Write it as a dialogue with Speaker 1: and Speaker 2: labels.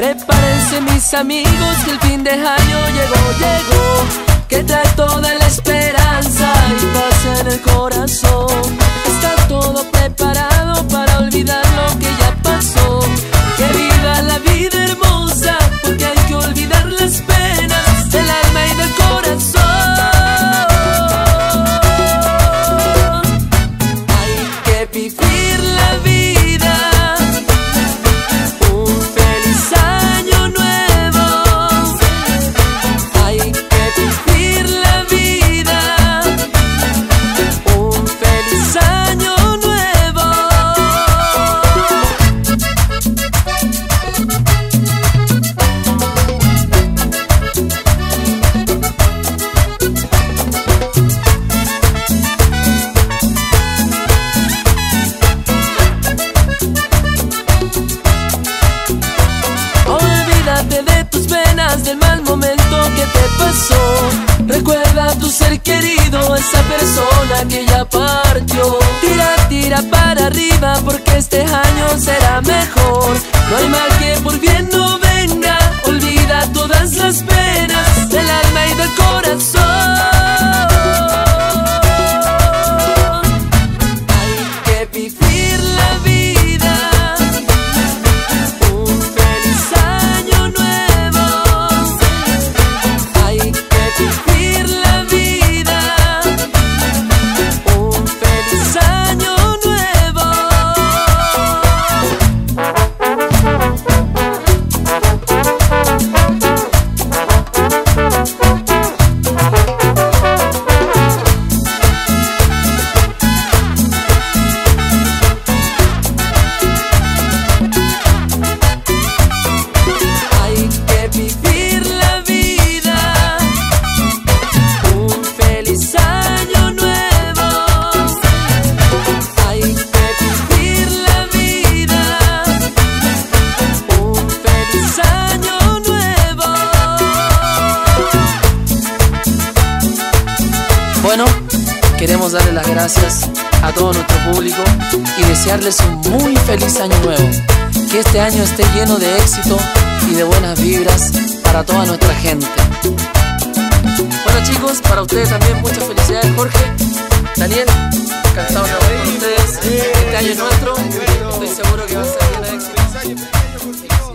Speaker 1: Prepárense mis amigos que el fin de año llegó, llegó, que trae toda la esperanza y paz en el corazón. Del mal momento que te pasó. Recuerda a tu ser querido, esa persona que ya partió. Tira, tira para arriba porque este año será mejor. No hay mal que queremos darle las gracias a todo nuestro público y desearles un muy feliz año nuevo. Que este año esté lleno de éxito y de buenas vibras para toda nuestra gente. Bueno chicos, para ustedes también muchas felicidades Jorge, Daniel, encantado de con ustedes. Este año es nuestro, estoy seguro que va a ser de éxito.